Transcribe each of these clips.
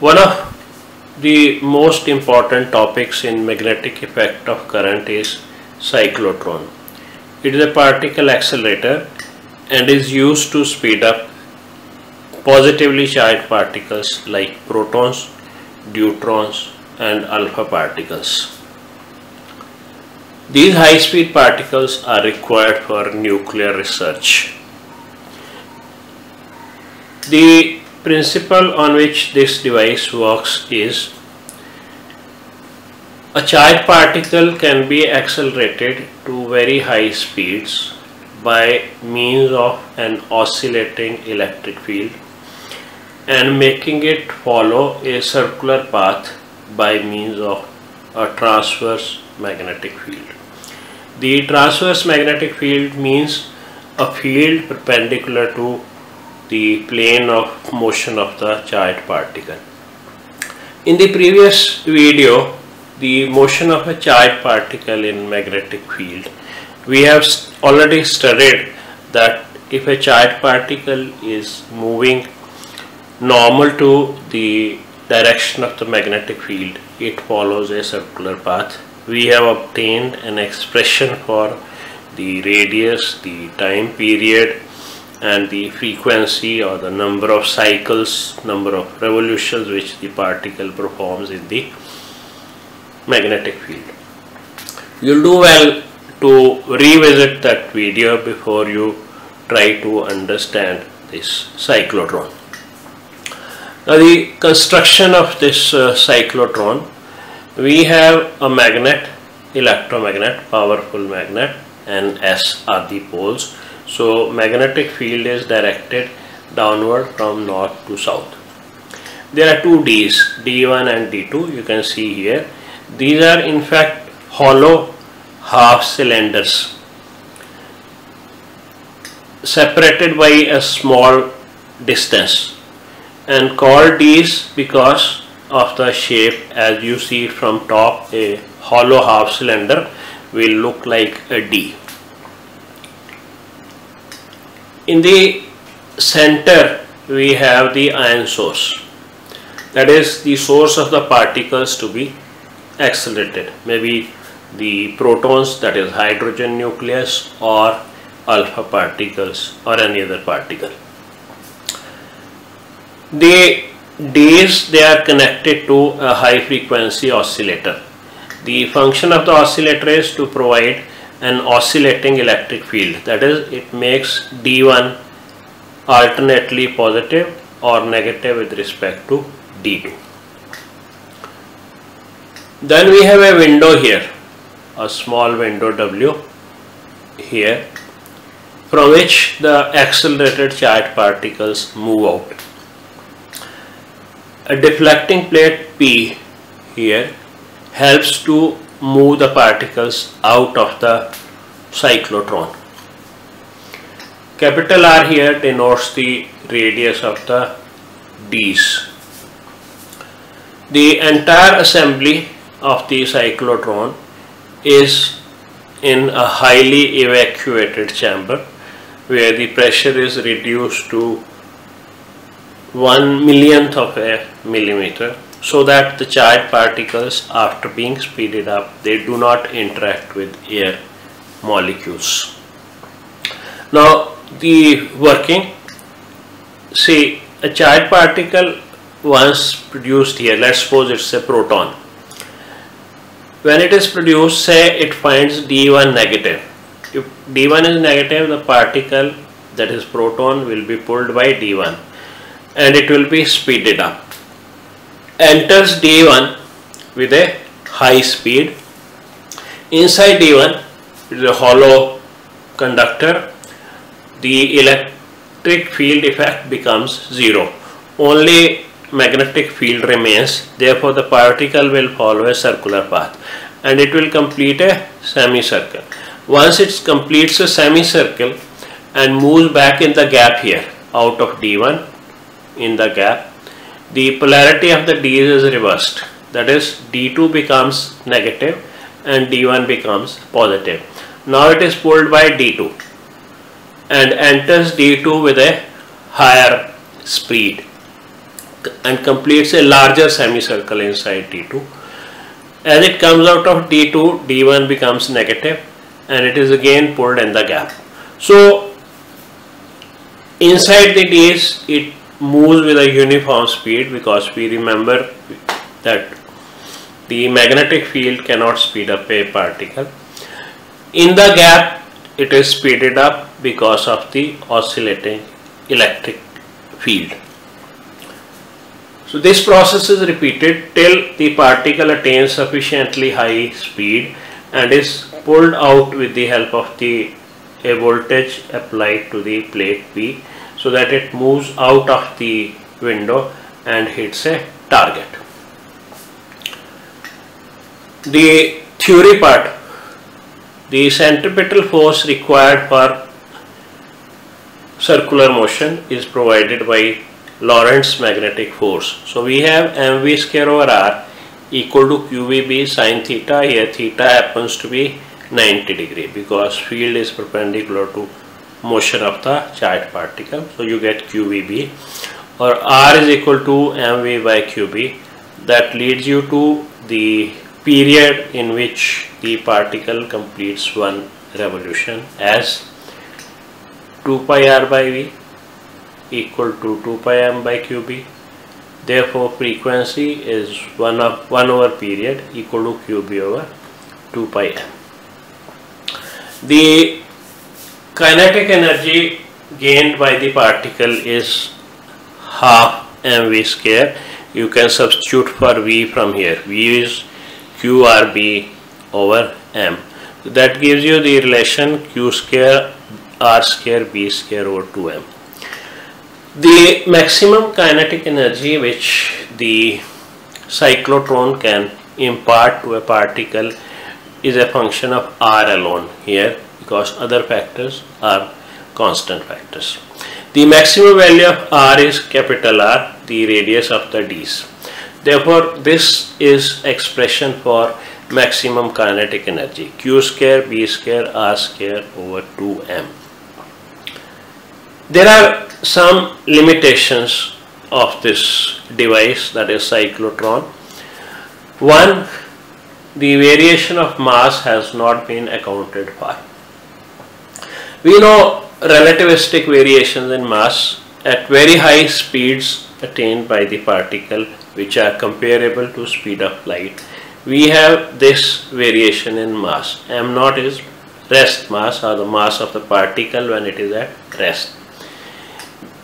One of the most important topics in magnetic effect of current is cyclotron. It is a particle accelerator and is used to speed up positively charged particles like protons, deuterons and alpha particles. These high-speed particles are required for nuclear research. The principle on which this device works is a charged particle can be accelerated to very high speeds by means of an oscillating electric field and making it follow a circular path by means of a transverse magnetic field. The transverse magnetic field means a field perpendicular to the plane of motion of the charged particle. In the previous video, the motion of a charged particle in magnetic field, we have already studied that if a charged particle is moving normal to the direction of the magnetic field, it follows a circular path we have obtained an expression for the radius, the time period and the frequency or the number of cycles, number of revolutions which the particle performs in the magnetic field. You'll do well to revisit that video before you try to understand this cyclotron. Now the construction of this uh, cyclotron we have a magnet electromagnet powerful magnet and S are the poles so magnetic field is directed downward from north to south there are two D's D1 and D2 you can see here these are in fact hollow half cylinders separated by a small distance and called D's because of the shape as you see from top a hollow half cylinder will look like a D. In the center we have the ion source that is the source of the particles to be accelerated maybe the protons that is hydrogen nucleus or alpha particles or any other particle. The D's they are connected to a high frequency oscillator. The function of the oscillator is to provide an oscillating electric field that is it makes D1 alternately positive or negative with respect to D2. Then we have a window here a small window W here from which the accelerated charged particles move out a deflecting plate P here helps to move the particles out of the cyclotron. Capital R here denotes the radius of the D's. The entire assembly of the cyclotron is in a highly evacuated chamber where the pressure is reduced to one millionth of a millimeter so that the charged particles after being speeded up they do not interact with air molecules. Now the working see a charged particle once produced here let's suppose it's a proton when it is produced say it finds D1 negative if D1 is negative the particle that is proton will be pulled by D1 and it will be speeded up. Enters D1 with a high speed. Inside D1 is a hollow conductor. The electric field effect becomes zero. Only magnetic field remains. Therefore, the particle will follow a circular path and it will complete a semicircle. Once it completes a semicircle and moves back in the gap here out of D1 in the gap, the polarity of the D is reversed. That is D2 becomes negative and D1 becomes positive. Now it is pulled by D2 and enters D2 with a higher speed and completes a larger semicircle inside D2. As it comes out of D2, D1 becomes negative and it is again pulled in the gap. So inside the Ds it moves with a uniform speed because we remember that the magnetic field cannot speed up a particle. In the gap it is speeded up because of the oscillating electric field. So this process is repeated till the particle attains sufficiently high speed and is pulled out with the help of the a voltage applied to the plate P so that it moves out of the window and hits a target. The theory part, the centripetal force required for circular motion is provided by Lorentz magnetic force. So we have mv square over r equal to qvb sine theta. Here theta happens to be 90 degree because field is perpendicular to motion of the charged particle. So you get qvb or r is equal to mv by qb. That leads you to the period in which the particle completes one revolution as 2 pi r by v equal to 2 pi m by qb. Therefore, frequency is 1 of 1 over period equal to qb over 2 pi m. The kinetic energy gained by the particle is half mv square. You can substitute for v from here. v is qrb over m. That gives you the relation q square r square b square over 2m. The maximum kinetic energy which the cyclotron can impart to a particle is a function of r alone here because other factors are constant factors. The maximum value of r is capital R, the radius of the Ds. Therefore, this is expression for maximum kinetic energy q square b square r square over 2m. There are some limitations of this device that is cyclotron. One, the variation of mass has not been accounted for. We know relativistic variations in mass at very high speeds attained by the particle which are comparable to speed of light. We have this variation in mass. m naught is rest mass or the mass of the particle when it is at rest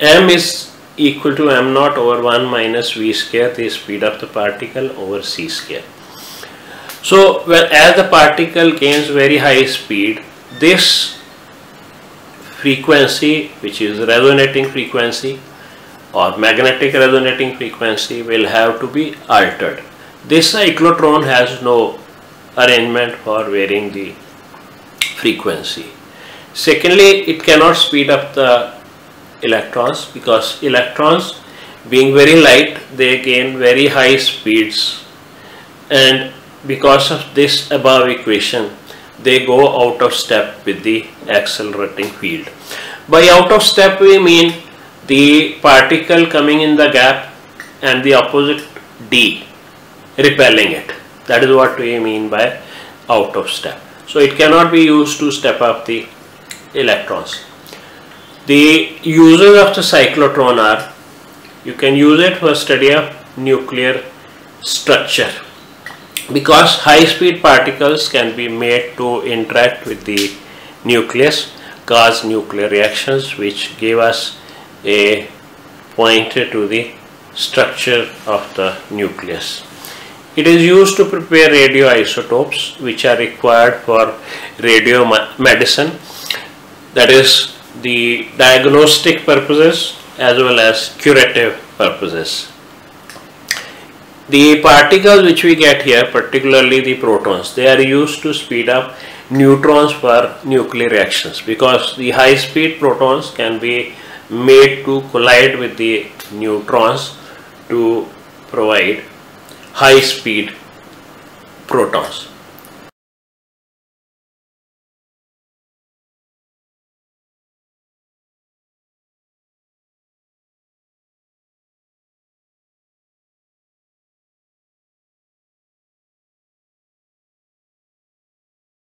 m is equal to m naught over 1 minus v square the speed of the particle over c square. So well, as the particle gains very high speed this frequency which is resonating frequency or magnetic resonating frequency will have to be altered. This cyclotron has no arrangement for varying the frequency. Secondly, it cannot speed up the electrons because electrons being very light they gain very high speeds and because of this above equation they go out of step with the accelerating field. By out of step we mean the particle coming in the gap and the opposite D repelling it. That is what we mean by out of step. So it cannot be used to step up the electrons. The uses of the cyclotron are you can use it for study of nuclear structure because high speed particles can be made to interact with the nucleus cause nuclear reactions which give us a pointer to the structure of the nucleus. It is used to prepare radioisotopes which are required for radio medicine that is the diagnostic purposes as well as curative purposes. The particles which we get here, particularly the protons, they are used to speed up neutrons for nuclear reactions because the high speed protons can be made to collide with the neutrons to provide high speed protons.